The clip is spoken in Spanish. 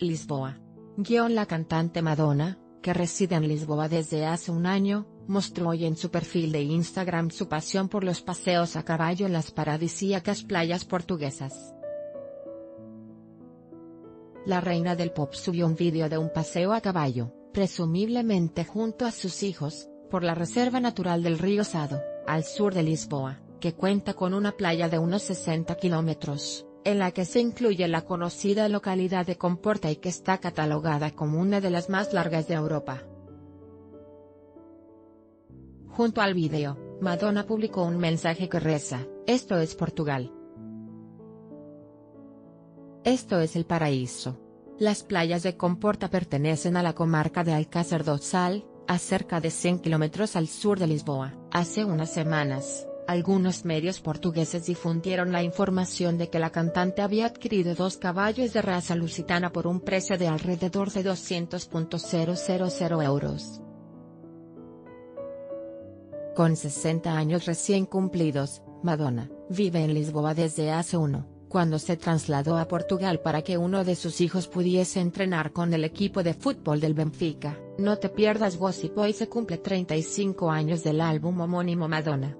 Lisboa. Guión La cantante Madonna, que reside en Lisboa desde hace un año, mostró hoy en su perfil de Instagram su pasión por los paseos a caballo en las paradisíacas playas portuguesas. La reina del pop subió un vídeo de un paseo a caballo, presumiblemente junto a sus hijos, por la Reserva Natural del Río Sado, al sur de Lisboa, que cuenta con una playa de unos 60 kilómetros, en la que se incluye la conocida localidad de Comporta y que está catalogada como una de las más largas de Europa. Junto al vídeo, Madonna publicó un mensaje que reza, esto es Portugal. Esto es el paraíso. Las playas de Comporta pertenecen a la comarca de Alcácer do Sal, a cerca de 100 kilómetros al sur de Lisboa. Hace unas semanas, algunos medios portugueses difundieron la información de que la cantante había adquirido dos caballos de raza lusitana por un precio de alrededor de 200.000 euros. Con 60 años recién cumplidos, Madonna, vive en Lisboa desde hace uno, cuando se trasladó a Portugal para que uno de sus hijos pudiese entrenar con el equipo de fútbol del Benfica. No te pierdas Gossip hoy se cumple 35 años del álbum homónimo Madonna.